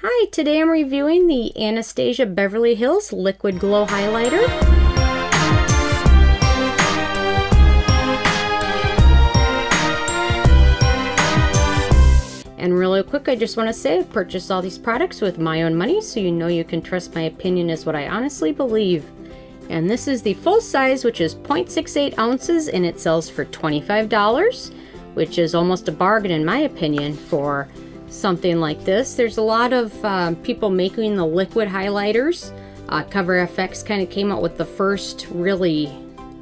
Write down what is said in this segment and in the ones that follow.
Hi, today I'm reviewing the Anastasia Beverly Hills Liquid Glow Highlighter. And really quick, I just want to say I've purchased all these products with my own money, so you know you can trust my opinion is what I honestly believe. And this is the full size, which is 0.68 ounces, and it sells for $25, which is almost a bargain in my opinion for something like this. There's a lot of uh, people making the liquid highlighters. Uh, Cover FX kind of came out with the first really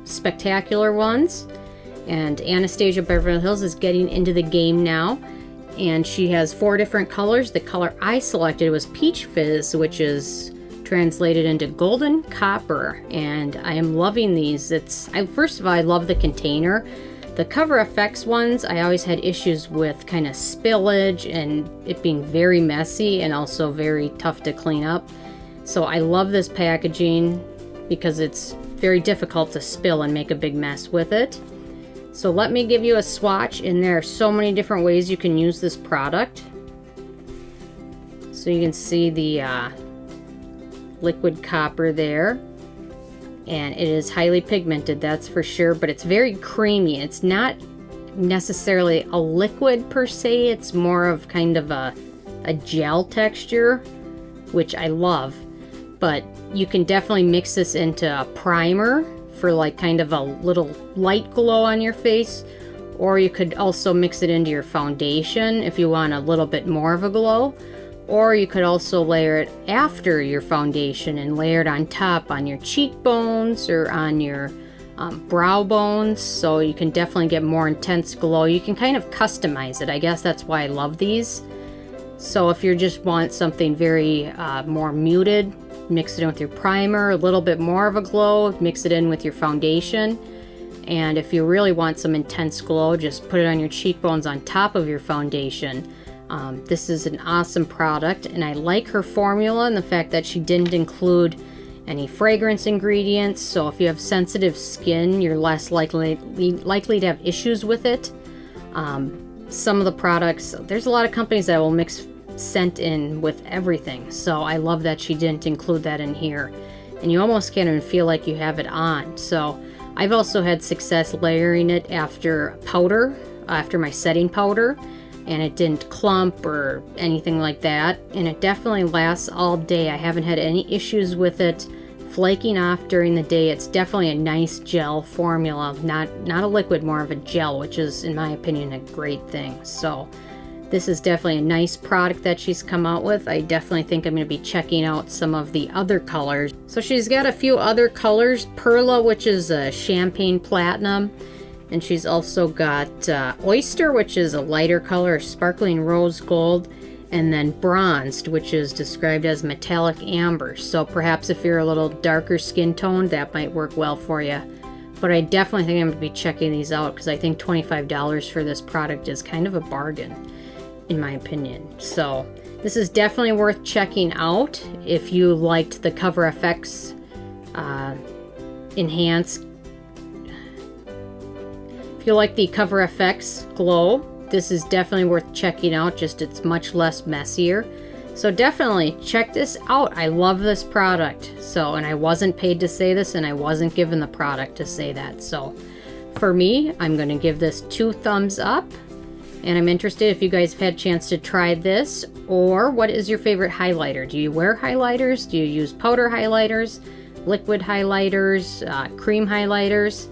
spectacular ones. And Anastasia Beverly Hills is getting into the game now. And she has four different colors. The color I selected was Peach Fizz, which is translated into golden copper. And I am loving these. It's I, First of all, I love the container. The Cover FX ones, I always had issues with kind of spillage and it being very messy and also very tough to clean up. So I love this packaging because it's very difficult to spill and make a big mess with it. So let me give you a swatch and there are so many different ways you can use this product. So you can see the uh, liquid copper there and it is highly pigmented that's for sure but it's very creamy. It's not necessarily a liquid per se it's more of kind of a, a gel texture which I love but you can definitely mix this into a primer for like kind of a little light glow on your face or you could also mix it into your foundation if you want a little bit more of a glow or you could also layer it after your foundation and layer it on top on your cheekbones or on your um, brow bones so you can definitely get more intense glow. You can kind of customize it. I guess that's why I love these. So if you just want something very uh, more muted, mix it in with your primer, a little bit more of a glow, mix it in with your foundation. And if you really want some intense glow, just put it on your cheekbones on top of your foundation. Um, this is an awesome product and I like her formula and the fact that she didn't include any fragrance ingredients. So if you have sensitive skin you're less likely likely to have issues with it. Um, some of the products there's a lot of companies that will mix scent in with everything. So I love that she didn't include that in here. And you almost can't even feel like you have it on. So I've also had success layering it after powder after my setting powder and it didn't clump or anything like that and it definitely lasts all day I haven't had any issues with it flaking off during the day it's definitely a nice gel formula not not a liquid more of a gel which is in my opinion a great thing so this is definitely a nice product that she's come out with. I definitely think I'm going to be checking out some of the other colors. So she's got a few other colors. Perla, which is a champagne platinum. And she's also got uh, Oyster, which is a lighter color, sparkling rose gold, and then Bronzed, which is described as metallic amber. So perhaps if you're a little darker skin tone, that might work well for you. But I definitely think I'm going to be checking these out because I think $25 for this product is kind of a bargain, in my opinion. So this is definitely worth checking out if you liked the Cover FX uh, Enhance you like the Cover FX Glow, this is definitely worth checking out, just it's much less messier. So definitely check this out. I love this product. So, and I wasn't paid to say this and I wasn't given the product to say that. So for me, I'm going to give this two thumbs up. And I'm interested if you guys have had a chance to try this or what is your favorite highlighter? Do you wear highlighters? Do you use powder highlighters, liquid highlighters, uh, cream highlighters?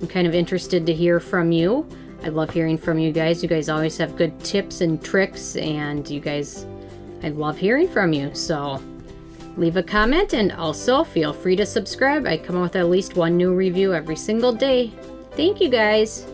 I'm kind of interested to hear from you. I love hearing from you guys. You guys always have good tips and tricks, and you guys, I love hearing from you. So leave a comment and also feel free to subscribe. I come out with at least one new review every single day. Thank you guys.